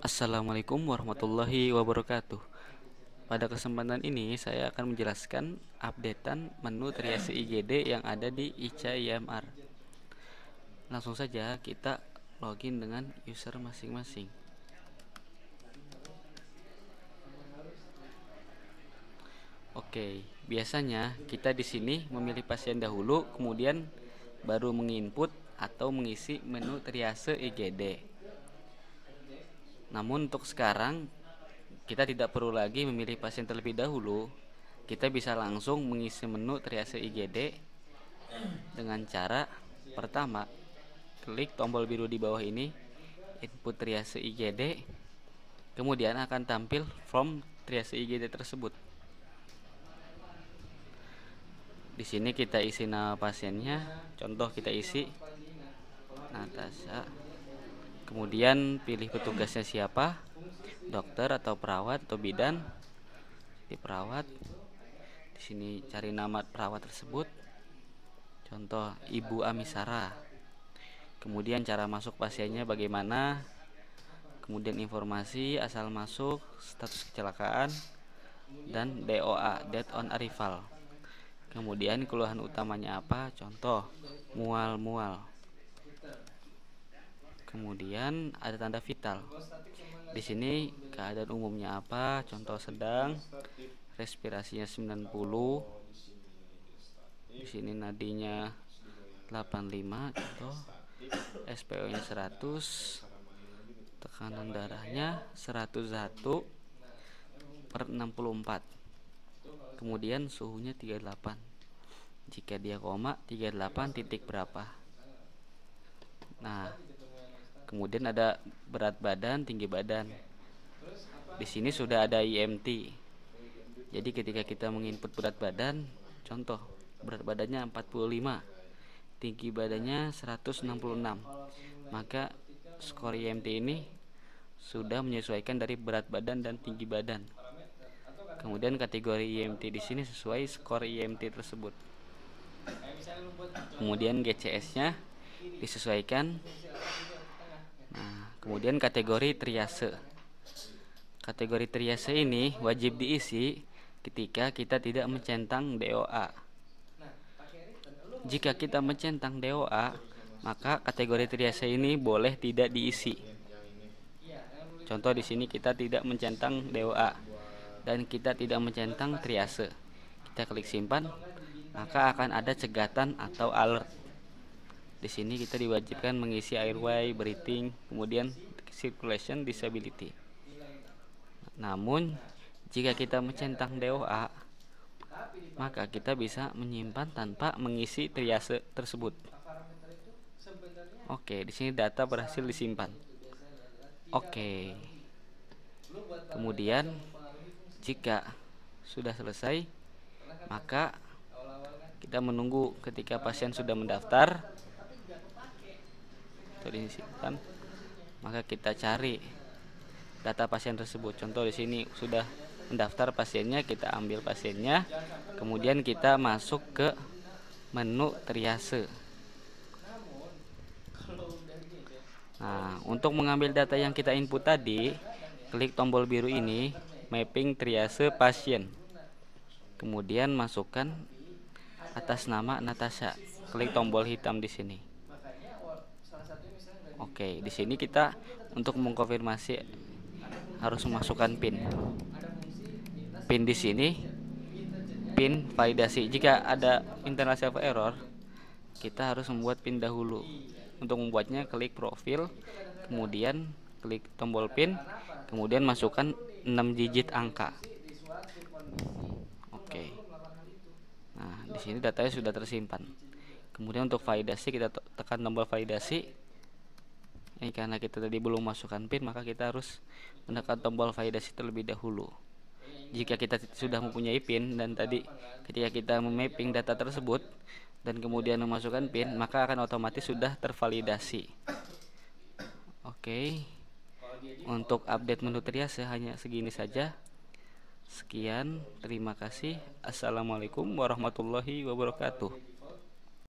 Assalamualaikum warahmatullahi wabarakatuh. Pada kesempatan ini saya akan menjelaskan updatean menu triase IGD yang ada di ICA IMR. Langsung saja kita login dengan user masing-masing. Oke, biasanya kita di sini memilih pasien dahulu, kemudian baru menginput atau mengisi menu triase IGD. Namun untuk sekarang kita tidak perlu lagi memilih pasien terlebih dahulu. Kita bisa langsung mengisi menu triase IGD dengan cara pertama klik tombol biru di bawah ini input triase IGD kemudian akan tampil form triase IGD tersebut. Di sini kita isi nama pasiennya. Contoh kita isi Natasha kemudian pilih petugasnya siapa? Dokter atau perawat atau bidan? Di perawat. Di sini cari nama perawat tersebut. Contoh Ibu Amisara. Kemudian cara masuk pasiennya bagaimana? Kemudian informasi asal masuk status kecelakaan dan DOA death on arrival. Kemudian keluhan utamanya apa? Contoh, mual-mual. Kemudian ada tanda vital. Di sini keadaan umumnya apa? Contoh sedang, respirasinya 90. Di sini nadinya 85 contoh. SPO-nya 100. Tekanan darahnya 101 per 64 kemudian suhunya 38 jika dia koma 38 titik berapa nah kemudian ada berat badan tinggi badan di sini sudah ada IMT jadi ketika kita menginput berat badan contoh berat badannya 45 tinggi badannya 166 maka skor IMT ini sudah menyesuaikan dari berat badan dan tinggi badan Kemudian kategori IMT di sini sesuai skor IMT tersebut. Kemudian GCS-nya disesuaikan. Kemudian kategori triase. Kategori triase ini wajib diisi ketika kita tidak mencentang DOA. Jika kita mencentang DOA, maka kategori triase ini boleh tidak diisi. Contoh di sini kita tidak mencentang DOA dan kita tidak mencentang triase. Kita klik simpan, maka akan ada cegatan atau alert. Di sini kita diwajibkan mengisi airway, breathing, kemudian circulation disability. Namun, jika kita mencentang DOA, maka kita bisa menyimpan tanpa mengisi triase tersebut. Oke, di sini data berhasil disimpan. Oke. Kemudian jika sudah selesai, maka kita menunggu ketika pasien sudah mendaftar. Itu disimpan. Maka kita cari data pasien tersebut. Contoh di sini sudah mendaftar pasiennya, kita ambil pasiennya, kemudian kita masuk ke menu triase. Nah, untuk mengambil data yang kita input tadi, klik tombol biru ini mapping triase pasien kemudian masukkan atas nama Natasha klik tombol hitam di sini oke di sini kita untuk mengkonfirmasi harus memasukkan pin. Pin di sini pin validasi. Jika ada internal server error kita harus membuat pin dahulu. Untuk membuatnya klik profil kemudian klik tombol pin kemudian masukkan 6 digit angka. Oke. Nah di sini datanya sudah tersimpan. Kemudian untuk validasi kita tekan tombol validasi ini karena kita tadi belum masukkan pin maka kita harus menekan tombol validasi terlebih dahulu jika kita sudah mempunyai pin dan tadi ketika kita memapping data tersebut dan kemudian memasukkan pin maka akan otomatis sudah tervalidasi oke okay. Untuk update menu triase hanya segini saja. Sekian, terima kasih. Assalamualaikum warahmatullahi wabarakatuh.